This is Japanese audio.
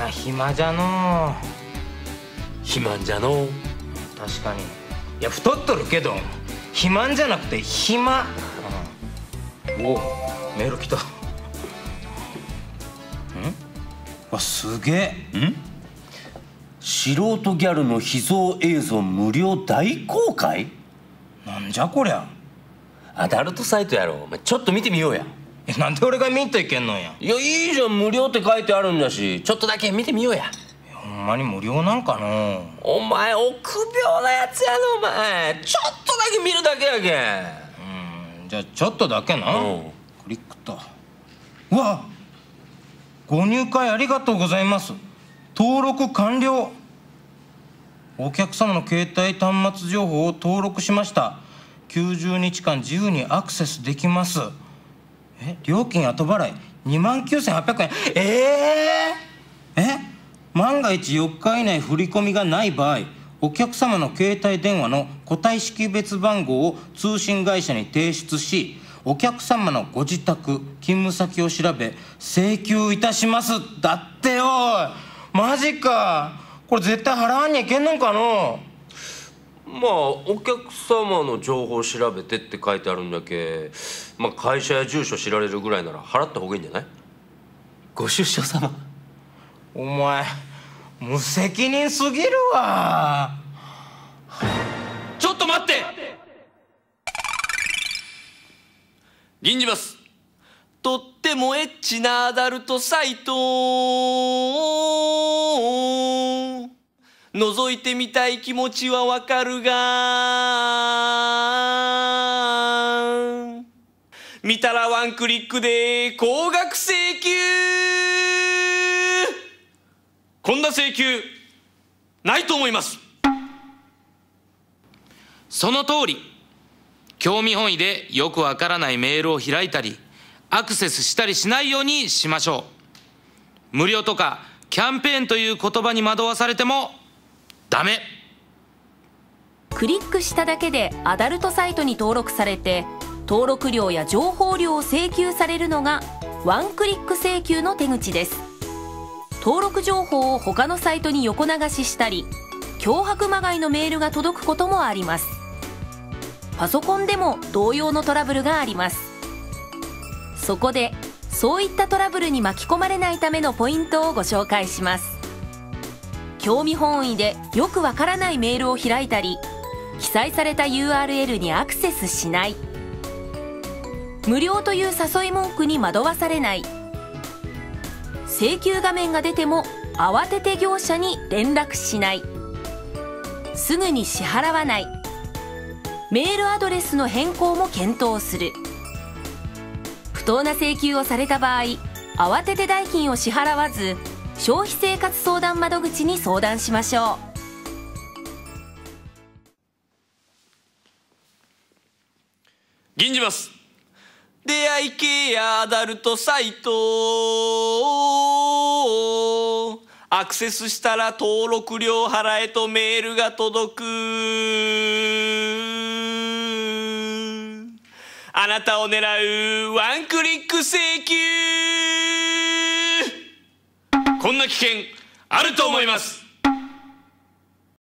や暇じゃの肥満じゃの確かに。いや太っとるけど肥満じゃなくて暇、うん、おメール来た。ん？わすげえ。ん？素人ギャルの秘蔵映像無料大公開？なんじゃこりゃ。アダルトサイトやろお前ちょっと見てみようやえなんで俺が見んといけんのんや。いやいいじゃん無料って書いてあるんだし。ちょっとだけ見てみようや。ほんまに無料なんかの。お前臆病なやつやのお前。ちょっとだけ見るだけやけうんじゃあちょっとだけな、うん。クリックと。うわご入会ありがとうございます。登録完了。お客様の携帯端末情報を登録しました。90日間自由にアクセスできますえ料金後払い2万9800円。えええ万が一4日以内振り込みがない場合お客様の携帯電話の個体識別番号を通信会社に提出しお客様のご自宅勤務先を調べ請求いたします。だってよマジか。これ絶対払わんにゃいけんのかの。うまあお客様の情報を調べてって書いてあるんだけまあ会社や住所知られるぐらいなら払った方がいいんじゃない？ご出所様。お前無責任すぎるわ。ちょっと待って！銀じます。とってもエッチなアダルトサイト覗いてみたい気持ちはわかるが見たらワンクリックで高額請求。こんな請求ないと思います。その通り。興味本位でよくわからないメールを開いたりアクセスしたりしないようにしましょう。無料とかキャンペーンという言葉に惑わされてもダメ。クリックしただけでアダルトサイトに登録されて登録料や情報料を請求されるのがワンクリック請求の手口です。登録情報を他のサイトに横流ししたり脅迫まがいのメールが届くこともあります。パソコンでも同様のトラブルがあります。そこでそういったトラブルに巻き込まれないためのポイントをご紹介します。興味本位でよくわからないメールを開いたり記載された URL にアクセスしない。無料という誘い文句に惑わされない。請求画面が出ても慌てて業者に連絡しない。すぐに支払わない。メールアドレスの変更も検討する。不当な請求をされた場合慌てて代金を支払わず消費生活相談窓口に相談しましょう。銀じます。出会い系やアダルトサイト。アクセスしたら登録料払えとメールが届く。あなたを狙うワンクリック請求。こんな危険あると思います。